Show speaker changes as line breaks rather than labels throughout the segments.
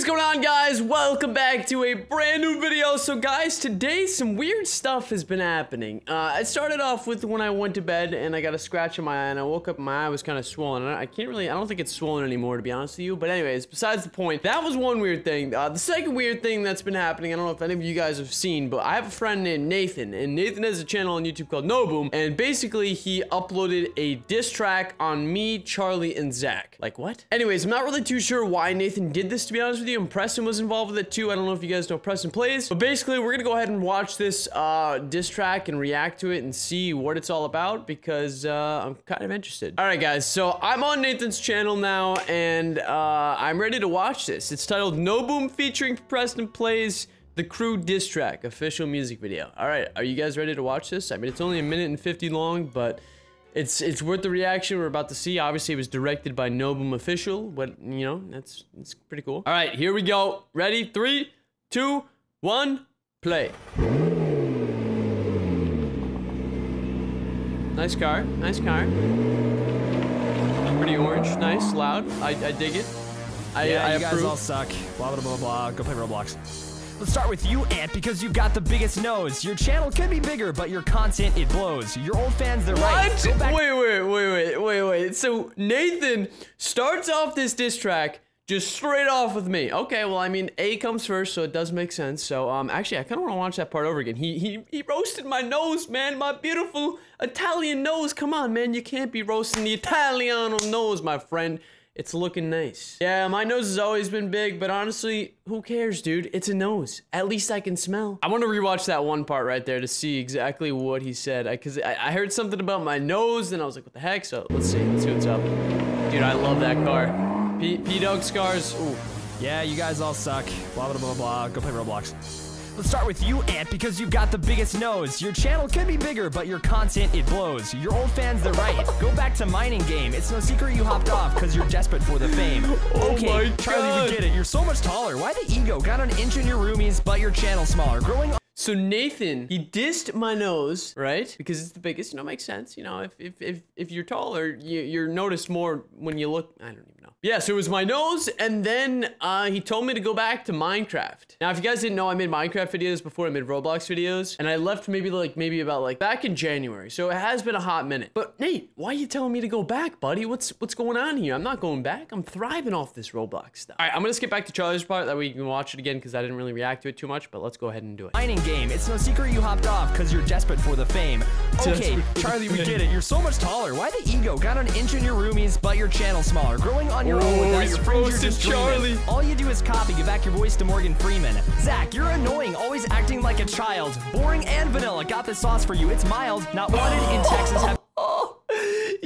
is going on guys? Welcome back to a brand new video. So guys, today some weird stuff has been happening. Uh, it started off with when I went to bed and I got a scratch in my eye and I woke up my eye was kind of swollen. I can't really, I don't think it's swollen anymore to be honest with you. But anyways, besides the point, that was one weird thing. Uh, the second weird thing that's been happening, I don't know if any of you guys have seen, but I have a friend named Nathan and Nathan has a channel on YouTube called Noboom and basically he uploaded a diss track on me, Charlie, and Zach. Like what? Anyways, I'm not really too sure why Nathan did this to be honest with you. And Preston was involved with it too. I don't know if you guys know Preston plays. But basically, we're gonna go ahead and watch this uh, diss track and react to it and see what it's all about because uh, I'm kind of interested. All right, guys. So I'm on Nathan's channel now, and uh, I'm ready to watch this. It's titled No Boom featuring Preston Plays the crew diss track official music video all right are you guys ready to watch this i mean it's only a minute and 50 long but it's it's worth the reaction we're about to see. Obviously, it was directed by Noboom Official, but you know that's it's pretty cool. All right, here we go. Ready? Three, two, one, play. Nice car, nice car. Pretty orange, nice, loud. I, I dig it. I,
yeah,
I
you guys all suck. Blah blah blah blah. Go play Roblox. Let's start with you, Ant, because you've got the biggest nose. Your channel could be bigger, but your content, it blows. Your old fans, they're
what?
right.
Wait, wait, wait, wait, wait, wait. So Nathan starts off this diss track just straight off with me. Okay, well, I mean, A comes first, so it does make sense. So, um, actually, I kind of want to watch that part over again. He, he, he roasted my nose, man, my beautiful Italian nose. Come on, man, you can't be roasting the Italiano nose, my friend. It's looking nice. Yeah, my nose has always been big, but honestly, who cares, dude? It's a nose. At least I can smell. I want to rewatch that one part right there to see exactly what he said. Because I, I, I, heard something about my nose, and I was like, what the heck? So let's see. Let's see what's up. Dude, I love that car. P-Dog Scars. Ooh.
Yeah, you guys all suck. Blah, blah, blah, blah. Go play Roblox. Let's start with you, Ant, because you've got the biggest nose. Your channel could be bigger, but your content, it blows. Your old fans, they're right. Go back to mining game. It's no secret you hopped off because you're desperate for the fame.
Oh
okay, Charlie, we get it. You're so much taller. Why the ego? Got an inch in your roomies, but your channel smaller. Growing
so Nathan, he dissed my nose, right? Because it's the biggest, you know, makes sense. You know, if if if, if you're taller, you, you're noticed more when you look, I don't even know. Yeah, so it was my nose, and then uh, he told me to go back to Minecraft. Now, if you guys didn't know, I made Minecraft videos before I made Roblox videos, and I left maybe like, maybe about like back in January, so it has been a hot minute. But Nate, why are you telling me to go back, buddy? What's what's going on here? I'm not going back. I'm thriving off this Roblox stuff. All right, I'm gonna skip back to Charlie's part, that way you can watch it again, because I didn't really react to it too much, but let's go ahead and do it.
Game. It's no secret you hopped off, because you're desperate for the fame. Okay, Charlie, we get it. You're so much taller. Why the ego? Got an inch in your roomies, but your channel smaller. Growing on your own without your friends, you're just Charlie. Dreaming. All you do is copy. Give back your voice to Morgan Freeman. Zach, you're annoying. Always acting like a child. Boring and vanilla. Got the sauce for you. It's mild. Not wanted in Texas.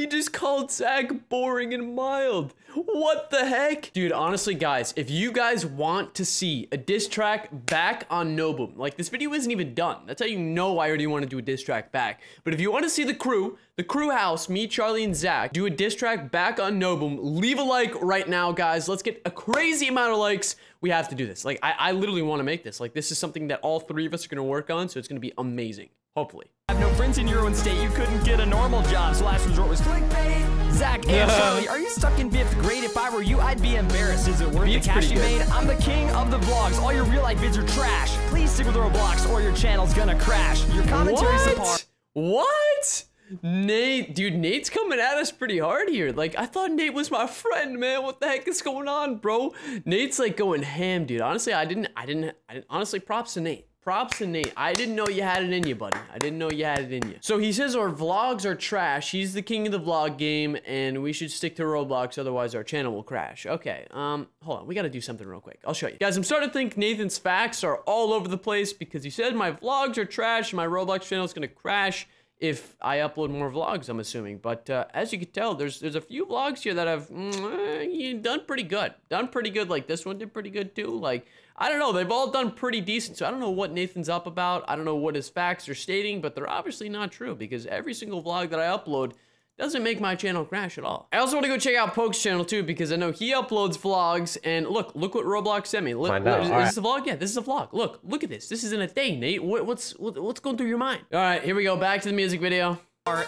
He just called Zach boring and mild. What the heck? Dude, honestly, guys, if you guys want to see a diss track back on Noboom, like this video isn't even done. That's how you know I already want to do a diss track back. But if you want to see the crew, the crew house, me, Charlie, and Zach, do a diss track back on Noboom, leave a like right now, guys. Let's get a crazy amount of likes. We have to do this. Like, I, I literally want to make this. Like, this is something that all three of us are going to work on, so it's going to be amazing. Hopefully.
I have no friends in your own state. You couldn't get a normal job, so last resort was clickbait. Zach and Charlie, are you stuck in fifth grade? If I were you, I'd be embarrassed. Is it worth Beats the cash you made? I'm the king of the vlogs. All your real life vids are trash. Please stick with Roblox or your channel's gonna crash. Your commentary
support. What? Nate, dude, Nate's coming at us pretty hard here. Like, I thought Nate was my friend, man. What the heck is going on, bro? Nate's like going ham, dude. Honestly, I didn't, I didn't, I didn't honestly, props to Nate. Props to Nate. I didn't know you had it in you, buddy. I didn't know you had it in you. So he says our vlogs are trash. He's the king of the vlog game, and we should stick to Roblox, otherwise our channel will crash. Okay, um, hold on. We gotta do something real quick. I'll show you. Guys, I'm starting to think Nathan's facts are all over the place because he said my vlogs are trash, my Roblox channel is gonna crash if I upload more vlogs, I'm assuming. But uh, as you can tell, there's there's a few vlogs here that have mm, done pretty good. Done pretty good. Like this one did pretty good too. Like, I don't know. They've all done pretty decent. So I don't know what Nathan's up about. I don't know what his facts are stating, but they're obviously not true because every single vlog that I upload doesn't make my channel crash at all. I also want to go check out Poke's channel too because I know he uploads vlogs and look, look what Roblox sent me. Look,
Find out.
is,
right.
this a vlog? Yeah, this is a vlog. Look, look at this. This isn't a thing, Nate. What, what's what, what's going through your mind? All right, here we go. Back to the music video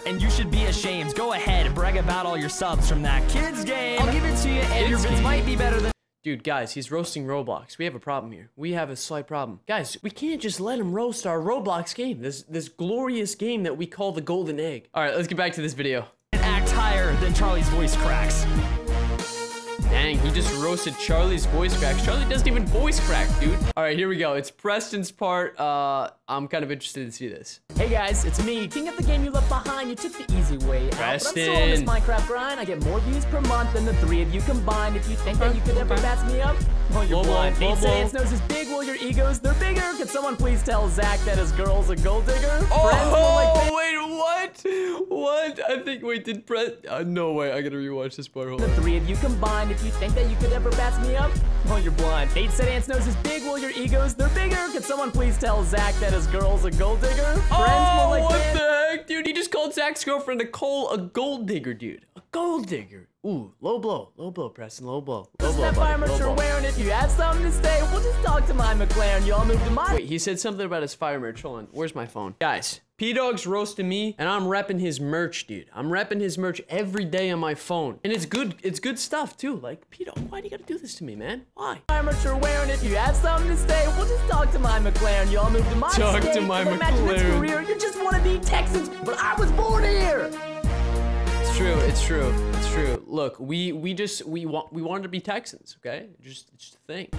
and you should be ashamed. Go ahead, brag about all your subs from that kids game. I'll give it to you, and your vids might be better than.
Dude, guys, he's roasting Roblox. We have a problem here. We have a slight problem. Guys, we can't just let him roast our Roblox game. This this glorious game that we call the golden egg. All right, let's get back to this video.
Higher than Charlie's voice cracks.
Dang, he just roasted Charlie's voice cracks. Charlie doesn't even voice crack, dude. All right, here we go. It's Preston's part. Uh, I'm kind of interested to see this.
Hey guys, it's me, king of the game you left behind. You took the easy way out.
Preston.
But I'm still on this Minecraft grind. I get more views per month than the three of you combined. If you think that you could ever pass me up, well, you're
Whoa,
blind.
whoa,
say its nose is big, well, your egos, they're bigger. Could someone please tell Zach that his girl's a gold digger? More like
Oh, wait, what? What? I think, wait, did Pres... Uh, no way, I gotta rewatch this part. Hold
the three of you combined. If you think that you could ever pass me up, well, you're blind. Fate said Ant's nose is big, well, your egos, they're bigger. Could someone please tell Zach that his girl's a gold digger? Friends
Oh,
like
what the heck, dude? He just called Zach's girlfriend Nicole a gold digger, dude. A gold digger. Ooh, low blow, low blow, Preston, low blow. Low
Doesn't
blow,
that
buddy,
fire merch
low
you're
blow.
wearing? If you have something to say, we'll just talk to my McLaren. Y'all move to my.
Wait, he said something about his fire merch. Hold on, where's my phone? Guys, P-Dog's roasting me, and I'm repping his merch, dude. I'm repping his merch every day on my phone. And it's good, it's good stuff, too. Like, P-Dog, why do you gotta do this to me, man? Why?
fire merch you're wearing. If you have something to say, we'll just talk to my McLaren. Y'all move to my
Talk to
state.
my
Play Match Fit's
McLaren.
career. You just want to be Texans, but I was born here.
True. It's true. It's true. Look, we we just we want we wanted to be Texans. Okay, just just a thing.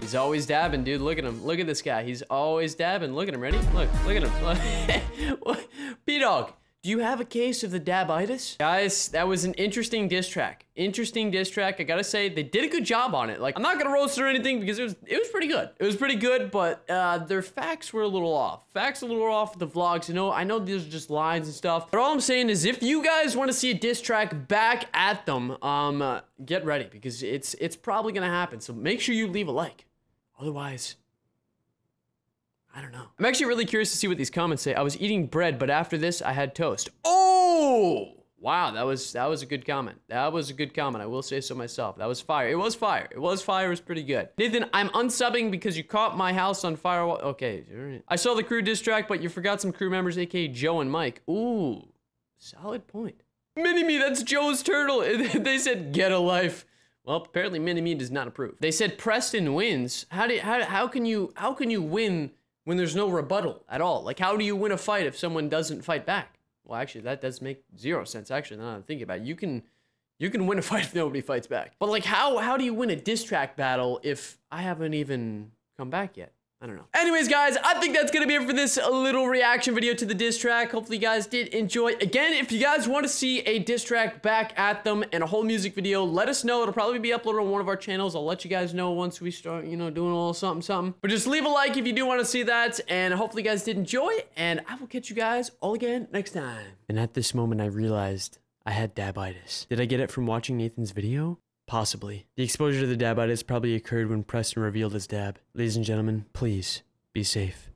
He's always dabbing, dude. Look at him. Look at this guy. He's always dabbing. Look at him. Ready? Look. Look at him. P Dog. Do you have a case of the dabitis? Guys, that was an interesting diss track. Interesting diss track. I gotta say, they did a good job on it. Like, I'm not gonna roast or anything because it was it was pretty good. It was pretty good, but uh, their facts were a little off. Facts a little off the vlogs. You know, I know these are just lines and stuff. But all I'm saying is, if you guys want to see a diss track back at them, um, uh, get ready because it's it's probably gonna happen. So make sure you leave a like. Otherwise, I don't know. I'm actually really curious to see what these comments say. I was eating bread, but after this, I had toast. Oh! Wow, that was that was a good comment. That was a good comment. I will say so myself. That was fire. It was fire. It was fire. It was pretty good. Nathan, I'm unsubbing because you caught my house on fire. Okay, right. I saw the crew diss track, but you forgot some crew members, aka Joe and Mike. Ooh, solid point. Mini Me, that's Joe's turtle. they said get a life. Well, apparently Mini Me does not approve. They said Preston wins. How do how how can you how can you win when there's no rebuttal at all? Like how do you win a fight if someone doesn't fight back? Well, actually, that does make zero sense. Actually, now that I'm thinking about it, you can you can win a fight if nobody fights back. But like, how how do you win a diss track battle if I haven't even come back yet? I don't know. Anyways, guys, I think that's gonna be it for this little reaction video to the diss track. Hopefully, you guys did enjoy. Again, if you guys want to see a diss track back at them and a whole music video, let us know. It'll probably be uploaded on one of our channels. I'll let you guys know once we start, you know, doing a little something, something. But just leave a like if you do want to see that. And hopefully, you guys did enjoy. And I will catch you guys all again next time. And at this moment, I realized I had dabitis. Did I get it from watching Nathan's video? Possibly. The exposure to the dabitis probably occurred when Preston revealed his dab. Ladies and gentlemen, please be safe.